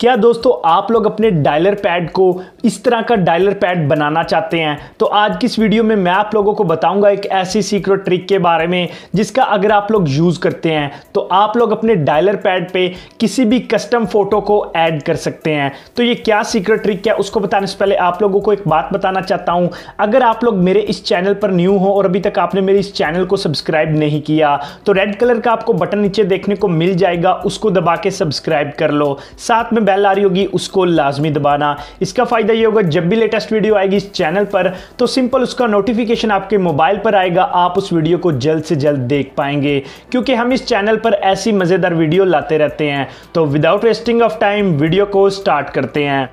क्या दोस्तों आप लोग अपने डायलर पैड को इस तरह का डायलर पैड बनाना चाहते हैं? तो आज की इस वीडियो में मैं आप लोगों को बताऊँगा एक ऐसी सीक्रेट ट्रिक के बारे में जिसका अगर आप लोग यूज़ करते हैं तो आप लोग अपने डायलर पैड पे किसी भी कस्टम फ़ोटो को ऐड कर सकते हैं। तो ये क्या सीक्रेट ट्रिक है, उसको बताने से पहले आप लोगों को एक बात बताना चाहता हूँ। अगर आप लोग मेरे इस चैनल पर न्यू हो और अभी तक आपने मेरे इस चैनल को सब्सक्राइब नहीं किया तो रेड कलर का आपको बटन नीचे देखने को मिल जाएगा, उसको दबा के सब्सक्राइब कर लो। साथ में बेल आ रही होगी, उसको लाजमी दबाना। इसका फ़ायदा ये होगा, जब भी लेटेस्ट वीडियो आएगी इस चैनल पर तो सिंपल उसका नोटिफिकेशन आपके मोबाइल पर आएगा, आप उस वीडियो को जल्द से जल्द देख पाएँगे। क्योंकि हम इस चैनल पर ऐसी मज़ेदार वीडियो लाते रहते हैं। तो without wasting of time video को स्टार्ट करते हैं।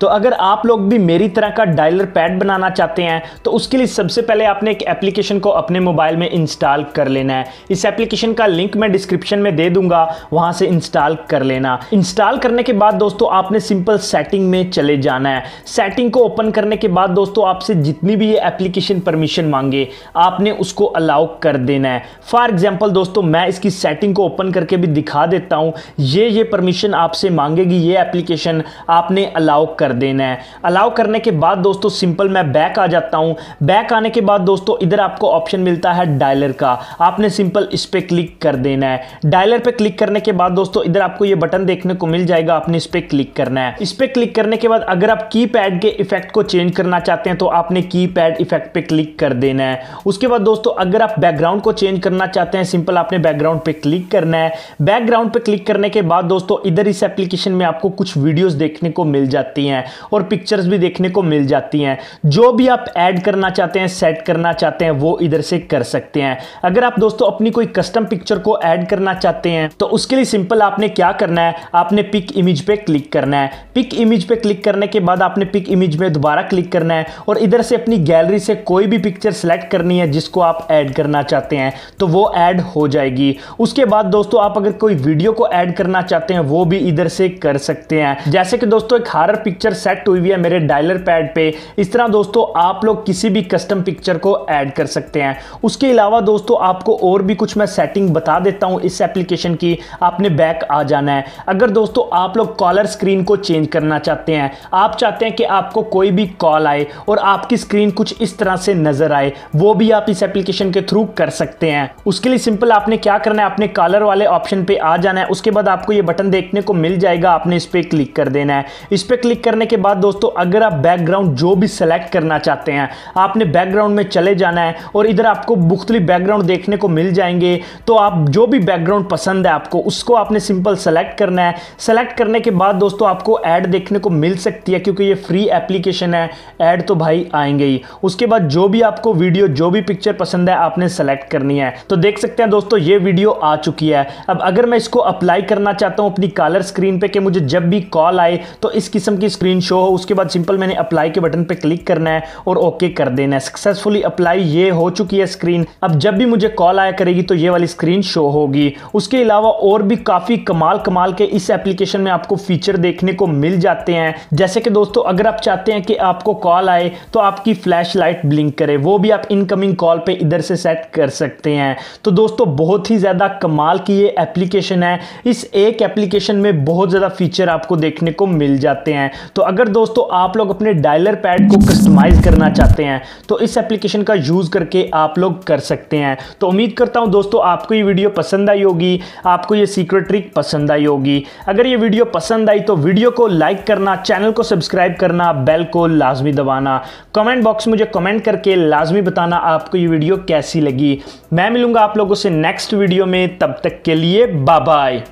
तो अगर आप लोग भी मेरी तरह का डायलर पैड बनाना चाहते हैं तो उसके लिए सबसे पहले आपने एक एप्लीकेशन को अपने मोबाइल में इंस्टॉल कर लेना है। इस एप्लीकेशन का लिंक मैं डिस्क्रिप्शन में दे दूँगा, वहाँ से इंस्टॉल कर लेना। इंस्टॉल करने के बाद दोस्तों, आपने सिंपल सेटिंग में चले जाना है। सेटिंग को ओपन करने के बाद दोस्तों, आपसे जितनी भी ये एप्लीकेशन परमिशन मांगे, आपने उसको अलाउ कर देना है। फॉर एग्ज़ाम्पल दोस्तों, मैं इसकी सेटिंग को ओपन करके भी दिखा देता हूँ। ये ये परमिशन आपसे मांगेगी, ये एप्लीकेशन आपने अलाउ कर कर देना है। अलाउ करने के बाद दोस्तों सिंपल मैं बैक आ जाता हूँ। बैक आने के बाद दोस्तों, इधर आपको ऑप्शन मिलता है डायलर का। आपने सिंपल इस पर क्लिक कर देना है। डायलर पे क्लिक करने के बाद दोस्तों, इधर आपको ये बटन देखने को मिल जाएगा। आपने इस पर क्लिक करना है। इस पर क्लिक करने के बाद अगर आप की के इफ़ेक्ट को चेंज करना चाहते हैं तो आपने की इफ़ेक्ट पे क्लिक कर देना है। उसके बाद दोस्तों, अगर आप बैकग्राउंड को चेंज करना चाहते हैं सिंपल आपने बैकग्राउंड पे क्लिक करना है। बैकग्राउंड पे क्लिक करने के बाद दोस्तों, इधर इस एप्लीकेशन में आपको कुछ वीडियोस देखने को मिल जाती हैं। हैं और पिक्चर्स भी देखने को मिल जाती हैं। जो भी आप ऐड करना चाहते हैं सेट करना चाहते हैं, वो इधर से कर सकते हैं। अगर आप दोस्तों अपनी कोई कस्टम पिक्चर को ऐड करना चाहते हैं तो उसके लिए सिंपल आपने क्या करना है? आपने पिक इमेज पे क्लिक करना है। पिक इमेज पे क्लिक करने के बाद आपने पिक इमेज में दोबारा क्लिक करना है और इधर से अपनी गैलरी से कोई भी पिक्चर सेलेक्ट करनी है, जिसको आप ऐड करना चाहते हैं तो वो ऐड हो जाएगी। उसके बाद दोस्तों आप अगर कोई वीडियो को ऐड करना चाहते हैं, वो भी इधर से कर सकते हैं। जैसे कि दोस्तों एक हारर पिक्चर पिक्चर सेट हुई हुई है मेरे डायलर पैड पे। इस तरह दोस्तों, आप लोग किसी भी कस्टम पिक्चर को ऐड कर सकते हैं। उसके अलावा दोस्तों, आपको और भी कुछ मैं सेटिंग बता देता हूँ इस एप्लीकेशन की। आपने बैक आ जाना है। अगर दोस्तों, आप लोग कॉलर स्क्रीन को चेंज करना चाहते हैं, आप चाहते हैं कि आपको कोई भी कॉल आए और आपकी स्क्रीन कुछ इस तरह से नज़र आए, वो भी आप इस एप्लीकेशन के थ्रू कर सकते हैं। उसके लिए सिंपल आपने क्या करना है? अपने कॉलर वाले ऑप्शन पे आ जाना है। उसके बाद आपको ये बटन देखने को मिल जाएगा। आपने इस पर क्लिक कर देना है। इस पर क्लिक करने के बाद दोस्तों, अगर आप बैकग्राउंड जो भी सेलेक्ट करना चाहते हैं, आपने बैकग्राउंड में चले जाना है और इधर आपको मुख्तलिफ़ बैकग्राउंड देखने को मिल जाएँगे तो आप जो भी बैकग्राउंड पसंद है आपको, उसको आपने सिंपल सेलेक्ट करना है। सेलेक्ट करने के बाद दोस्तों, आपको ऐड देखने को मिल सकती है, क्योंकि ये फ्री एप्लीकेशन है ऐड तो भाई आएँगे ही। उसके बाद जो भी आपको वीडियो जो भी पिक्चर पसंद है, आपने सेलेक्ट करनी है। तो देख सकते हैं दोस्तों, ये वीडियो आ चुकी है। अब अगर मैं इसको अप्लाई करना चाहता हूँ अपनी कॉलर स्क्रीन पर कि मुझे जब भी कॉल आए तो इस किस्म की स्क्रीन शो हो, उसके बाद सिंपल मैंने अप्लाई के बटन पे क्लिक करना है और ओके कर देना है। सक्सेसफुली अप्लाई ये हो चुकी है स्क्रीन अब जब भी मुझे कॉल आया करेगी तो ये वाली स्क्रीन शो होगी। उसके अलावा और भी काफ़ी कमाल कमाल के इस एप्लीकेशन में आपको फीचर देखने को मिल जाते हैं। जैसे कि दोस्तों, अगर आप चाहते हैं कि आपको कॉल आए तो आपकी फ्लैश लाइट ब्लिंक करे। वो भी आप इनकमिंग कॉल पे इधर से सेट कर सकते हैं। तो दोस्तों, बहुत ही ज़्यादा कमाल की ये एप्लीकेशन है। इस एक एप्लीकेशन में बहुत ज़्यादा फीचर आपको देखने को मिल जाते हैं। तो अगर दोस्तों आप लोग अपने डायलर पैड को कस्टमाइज करना चाहते हैं तो इस एप्लीकेशन का यूज़ करके आप लोग कर सकते हैं। तो उम्मीद करता हूँ दोस्तों आपको ये वीडियो पसंद आई होगी, आपको ये सीक्रेट ट्रिक पसंद आई होगी। अगर ये वीडियो पसंद आई तो वीडियो को लाइक करना चैनल को सब्सक्राइब करना बेल को लाजमी दबाना। कमेंट बॉक्स मुझे कमेंट करके लाजमी बताना आपको ये वीडियो कैसी लगी। मैं मिलूँगा आप लोगों से नेक्स्ट वीडियो में, तब तक के लिए बाय